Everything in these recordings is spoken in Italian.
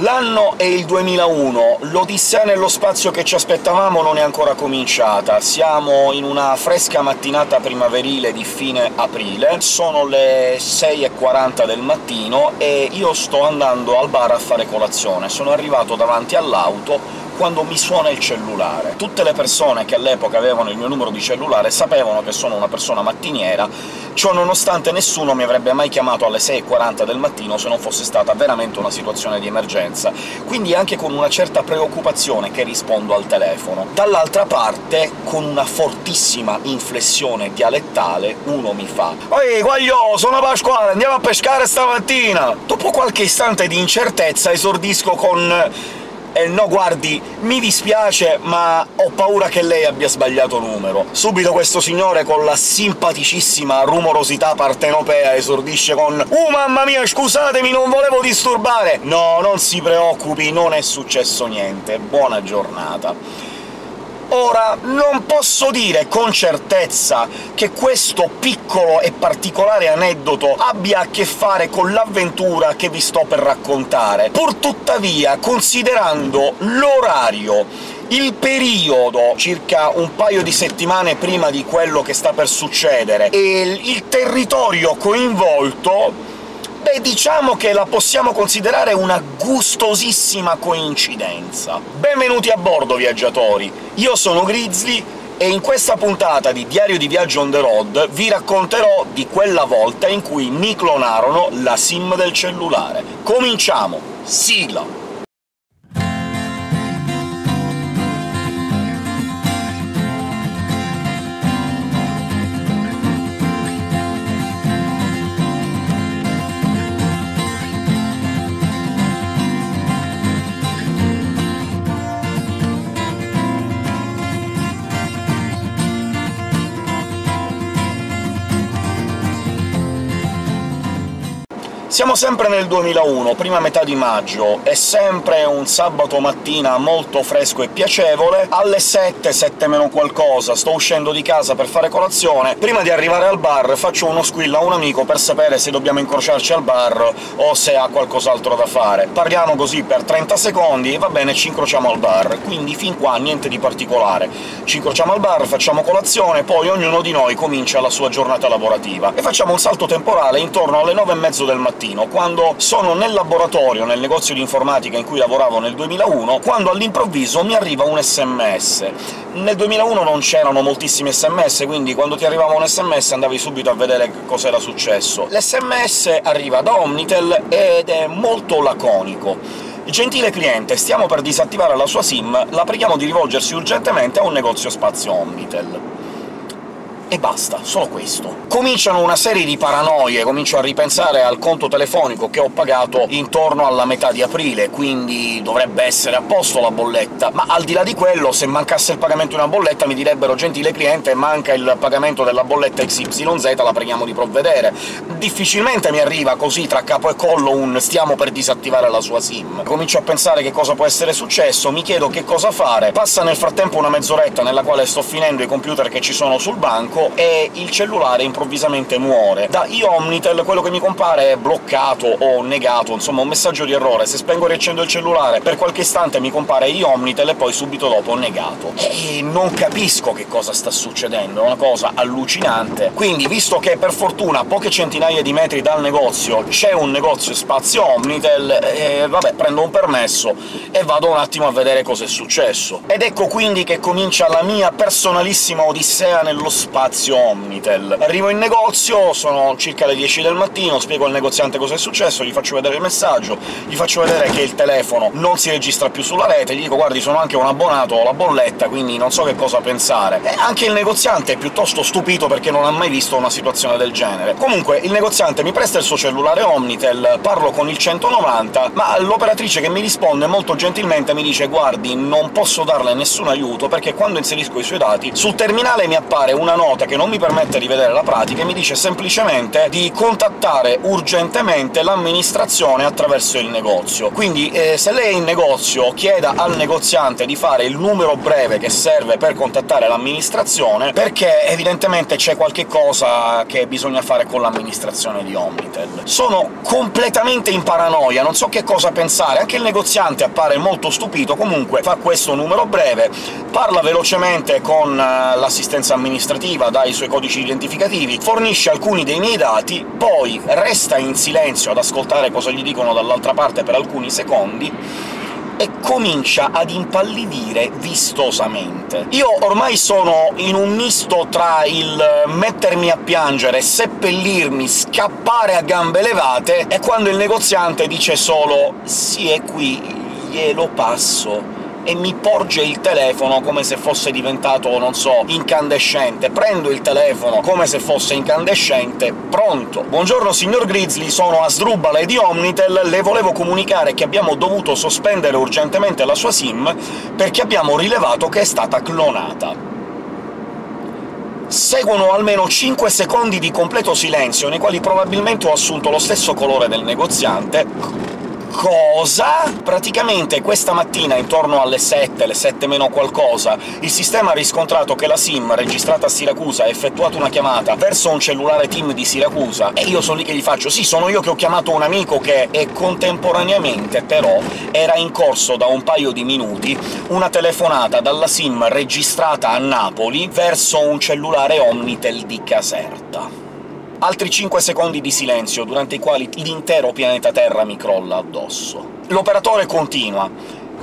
L'anno è il 2001, l'odissea nello spazio che ci aspettavamo non è ancora cominciata. Siamo in una fresca mattinata primaverile di fine aprile, sono le 6.40 del mattino e io sto andando al bar a fare colazione. Sono arrivato davanti all'auto quando mi suona il cellulare. Tutte le persone che all'epoca avevano il mio numero di cellulare sapevano che sono una persona mattiniera, ciò nonostante nessuno mi avrebbe mai chiamato alle 6.40 del mattino se non fosse stata veramente una situazione di emergenza, quindi anche con una certa preoccupazione che rispondo al telefono. Dall'altra parte, con una fortissima inflessione dialettale, uno mi fa «Ehi, guaglio, sono Pasquale, andiamo a pescare stamattina!» Dopo qualche istante di incertezza esordisco con eh, no guardi, mi dispiace, ma ho paura che lei abbia sbagliato numero. Subito questo signore, con la simpaticissima rumorosità partenopea, esordisce con «Uh, mamma mia, scusatemi, non volevo disturbare!» No, non si preoccupi, non è successo niente. Buona giornata. Ora, non posso dire con certezza che questo piccolo e particolare aneddoto abbia a che fare con l'avventura che vi sto per raccontare. Purtuttavia, considerando l'orario il periodo, circa un paio di settimane prima di quello che sta per succedere, e il territorio coinvolto, Beh, diciamo che la possiamo considerare una gustosissima coincidenza. Benvenuti a bordo, viaggiatori! Io sono Grizzly, e in questa puntata di Diario di Viaggio on the road vi racconterò di quella volta in cui mi clonarono la SIM del cellulare. Cominciamo! Sigla! Siamo sempre nel 2001, prima metà di maggio, è sempre un sabato mattina molto fresco e piacevole, alle 7, 7 meno qualcosa, sto uscendo di casa per fare colazione, prima di arrivare al bar faccio uno squill a un amico per sapere se dobbiamo incrociarci al bar o se ha qualcos'altro da fare. Parliamo così per 30 secondi e va bene, ci incrociamo al bar, quindi fin qua niente di particolare. Ci incrociamo al bar, facciamo colazione, poi ognuno di noi comincia la sua giornata lavorativa, e facciamo un salto temporale intorno alle 9 e mezzo del mattino mattino, quando sono nel laboratorio, nel negozio di informatica in cui lavoravo nel 2001, quando all'improvviso mi arriva un sms. Nel 2001 non c'erano moltissimi sms, quindi quando ti arrivava un sms andavi subito a vedere cos'era successo. L'sms arriva da Omnitel ed è molto laconico. Gentile cliente, stiamo per disattivare la sua SIM, la preghiamo di rivolgersi urgentemente a un negozio spazio Omnitel e basta, solo questo. Cominciano una serie di paranoie, comincio a ripensare al conto telefonico che ho pagato intorno alla metà di aprile, quindi dovrebbe essere a posto la bolletta, ma al di là di quello, se mancasse il pagamento di una bolletta mi direbbero «Gentile cliente, manca il pagamento della bolletta XYZ, la preghiamo di provvedere». Difficilmente mi arriva così tra capo e collo un «stiamo per disattivare la sua SIM». Comincio a pensare che cosa può essere successo, mi chiedo che cosa fare, passa nel frattempo una mezz'oretta nella quale sto finendo i computer che ci sono sul banco, attacco e il cellulare improvvisamente muore. Da iOmnitel quello che mi compare è bloccato o negato, insomma un messaggio di errore. Se spengo e riaccendo il cellulare per qualche istante mi compare iOmnitel e poi subito dopo negato. E non capisco che cosa sta succedendo, è una cosa allucinante. Quindi, visto che per fortuna a poche centinaia di metri dal negozio c'è un negozio spazio Omnitel, eh, vabbè, prendo un permesso e vado un attimo a vedere cosa è successo. Ed ecco quindi che comincia la mia personalissima odissea nello spazio spazio Omnitel. Arrivo in negozio, sono circa le 10 del mattino, spiego al negoziante cosa è successo, gli faccio vedere il messaggio, gli faccio vedere che il telefono non si registra più sulla rete, gli dico «guardi, sono anche un abbonato, ho la bolletta, quindi non so che cosa pensare». E anche il negoziante è piuttosto stupito perché non ha mai visto una situazione del genere. Comunque il negoziante mi presta il suo cellulare Omnitel, parlo con il 190, ma l'operatrice che mi risponde molto gentilmente mi dice «guardi, non posso darle nessun aiuto perché quando inserisco i suoi dati sul terminale mi appare una nota nota che non mi permette di vedere la pratica e mi dice semplicemente di contattare urgentemente l'amministrazione attraverso il negozio. Quindi eh, se lei è in negozio, chieda al negoziante di fare il numero breve che serve per contattare l'amministrazione, perché evidentemente c'è qualche cosa che bisogna fare con l'amministrazione di Omnitel. Sono completamente in paranoia, non so che cosa pensare, anche il negoziante appare molto stupito, comunque fa questo numero breve, parla velocemente con eh, l'assistenza amministrativa, dà i suoi codici identificativi, fornisce alcuni dei miei dati, poi resta in silenzio ad ascoltare cosa gli dicono dall'altra parte per alcuni secondi, e comincia ad impallidire vistosamente. Io ormai sono in un misto tra il mettermi a piangere, seppellirmi, scappare a gambe levate, e quando il negoziante dice solo «sì, è qui, glielo passo» e mi porge il telefono come se fosse diventato, non so, incandescente. Prendo il telefono come se fosse incandescente, pronto! Buongiorno signor Grizzly, sono Asdrubal di Omnitel, le volevo comunicare che abbiamo dovuto sospendere urgentemente la sua SIM perché abbiamo rilevato che è stata clonata. Seguono almeno 5 secondi di completo silenzio, nei quali probabilmente ho assunto lo stesso colore del negoziante, Cosa? Praticamente questa mattina, intorno alle 7, le 7 meno qualcosa, il sistema ha riscontrato che la SIM registrata a Siracusa ha effettuato una chiamata verso un cellulare team di Siracusa, e io sono lì che gli faccio «Sì, sono io che ho chiamato un amico che...» e contemporaneamente, però, era in corso da un paio di minuti una telefonata dalla SIM registrata a Napoli verso un cellulare Omnitel di Caserta. Altri 5 secondi di silenzio, durante i quali l'intero pianeta Terra mi crolla addosso. L'operatore continua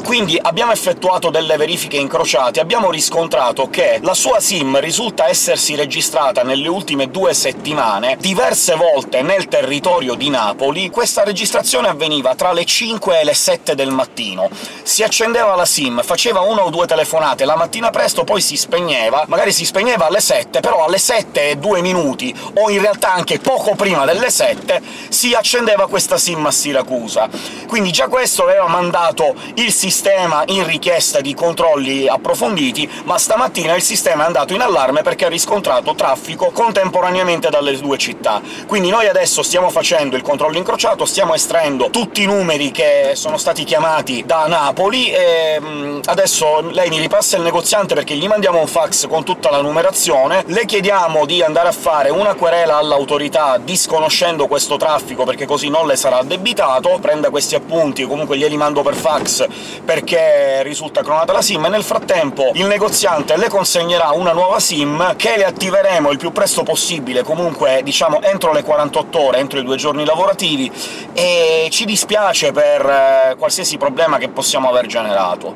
quindi abbiamo effettuato delle verifiche incrociate, abbiamo riscontrato che la sua SIM risulta essersi registrata nelle ultime due settimane diverse volte nel territorio di Napoli. Questa registrazione avveniva tra le 5 e le 7 del mattino. Si accendeva la SIM, faceva una o due telefonate la mattina presto, poi si spegneva, magari si spegneva alle 7, però alle 7 e 2 minuti, o in realtà anche poco prima delle 7, si accendeva questa SIM a Siracusa. Quindi già questo aveva mandato il sistema in richiesta di controlli approfonditi, ma stamattina il sistema è andato in allarme perché ha riscontrato traffico contemporaneamente dalle due città. Quindi noi adesso stiamo facendo il controllo incrociato, stiamo estraendo tutti i numeri che sono stati chiamati da Napoli, e mm, adesso lei mi ripassa il negoziante perché gli mandiamo un fax con tutta la numerazione, le chiediamo di andare a fare una querela all'autorità disconoscendo questo traffico, perché così non le sarà addebitato, prenda questi appunti, comunque glieli mando per fax perché risulta clonata la SIM, e nel frattempo il negoziante le consegnerà una nuova SIM che le attiveremo il più presto possibile, comunque diciamo entro le 48 ore, entro i due giorni lavorativi, e ci dispiace per eh, qualsiasi problema che possiamo aver generato.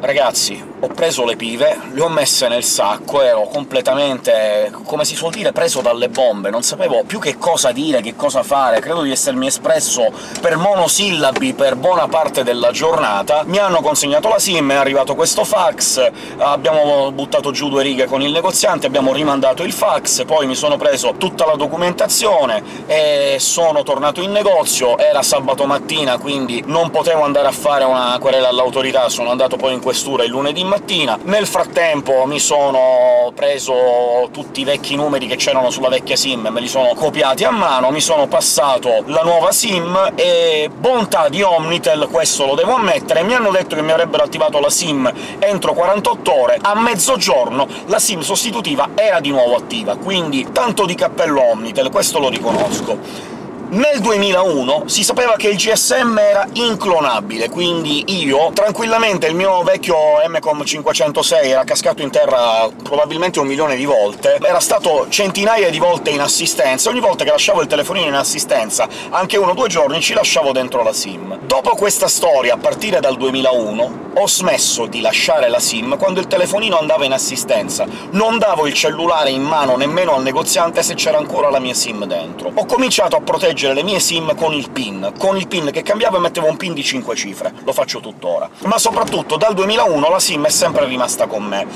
Ragazzi, ho preso le pive, le ho messe nel sacco, ero completamente, come si suol dire, preso dalle bombe, non sapevo più che cosa dire, che cosa fare, credo di essermi espresso per monosillabi per buona parte della giornata. Mi hanno consegnato la SIM, è arrivato questo fax, abbiamo buttato giù due righe con il negoziante, abbiamo rimandato il fax, poi mi sono preso tutta la documentazione e sono tornato in negozio, era sabato mattina, quindi non potevo andare a fare una querela all'autorità, sono andato poi in questura il lunedì mattina. Nel frattempo mi sono preso tutti i vecchi numeri che c'erano sulla vecchia SIM, me li sono copiati a mano, mi sono passato la nuova SIM, e bontà di Omnitel, questo lo devo ammettere, mi hanno detto che mi avrebbero attivato la SIM entro 48 ore, a mezzogiorno la SIM sostitutiva era di nuovo attiva, quindi tanto di cappello Omnitel, questo lo riconosco. Nel 2001 si sapeva che il GSM era inclonabile, quindi io, tranquillamente, il mio vecchio MCOM 506 era cascato in terra probabilmente un milione di volte, era stato centinaia di volte in assistenza, ogni volta che lasciavo il telefonino in assistenza, anche uno o due giorni, ci lasciavo dentro la SIM. Dopo questa storia, a partire dal 2001, ho smesso di lasciare la SIM quando il telefonino andava in assistenza. Non davo il cellulare in mano nemmeno al negoziante se c'era ancora la mia SIM dentro. Ho cominciato a proteggere proteggere le mie SIM con il PIN. Con il PIN che cambiavo e mettevo un PIN di 5 cifre, lo faccio tuttora. Ma soprattutto dal 2001 la SIM è sempre rimasta con me.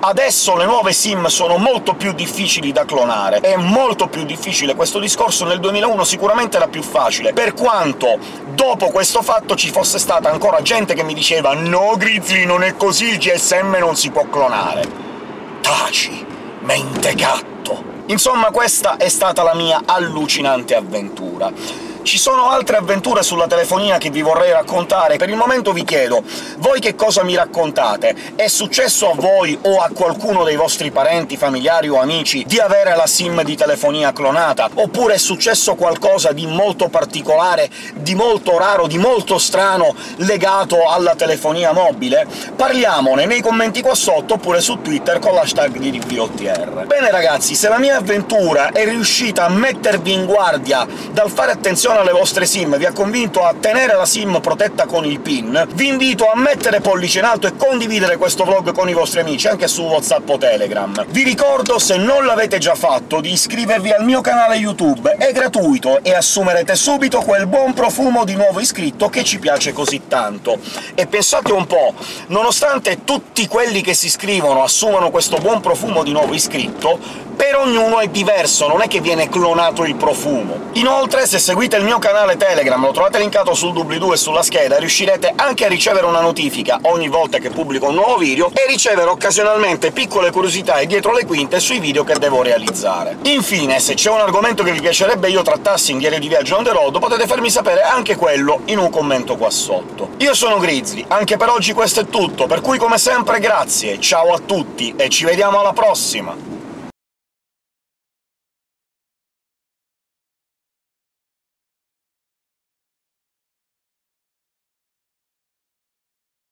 Adesso le nuove SIM sono molto più difficili da clonare, è molto più difficile questo discorso, nel 2001 sicuramente era più facile, per quanto dopo questo fatto ci fosse stata ancora gente che mi diceva «No, Grizzly, non è così, il GSM non si può clonare» taci, mentecatto! Insomma, questa è stata la mia allucinante avventura. Ci sono altre avventure sulla telefonia che vi vorrei raccontare, per il momento vi chiedo, voi che cosa mi raccontate? È successo a voi o a qualcuno dei vostri parenti, familiari o amici di avere la SIM di telefonia clonata? Oppure è successo qualcosa di molto particolare, di molto raro, di molto strano legato alla telefonia mobile? Parliamone nei commenti qua sotto, oppure su Twitter con l'hashtag di DVOTR. Bene ragazzi, se la mia avventura è riuscita a mettervi in guardia dal fare attenzione alle vostre SIM vi ha convinto a tenere la SIM protetta con il PIN, vi invito a mettere pollice in alto e condividere questo vlog con i vostri amici, anche su WhatsApp o Telegram. Vi ricordo, se non l'avete già fatto, di iscrivervi al mio canale YouTube, è gratuito e assumerete subito quel buon profumo di nuovo iscritto che ci piace così tanto. E pensate un po', nonostante tutti quelli che si iscrivono assumano questo buon profumo di nuovo iscritto, per ognuno è diverso, non è che viene clonato il profumo. Inoltre, se seguite il mio canale Telegram, lo trovate linkato sul doobly-doo e sulla scheda, riuscirete anche a ricevere una notifica ogni volta che pubblico un nuovo video e ricevere occasionalmente piccole curiosità e dietro le quinte sui video che devo realizzare. Infine, se c'è un argomento che vi piacerebbe io trattassi in Diario di Viaggio on the road, potete farmi sapere anche quello in un commento qua sotto. Io sono Grizzly, anche per oggi questo è tutto, per cui come sempre grazie, ciao a tutti e ci vediamo alla prossima!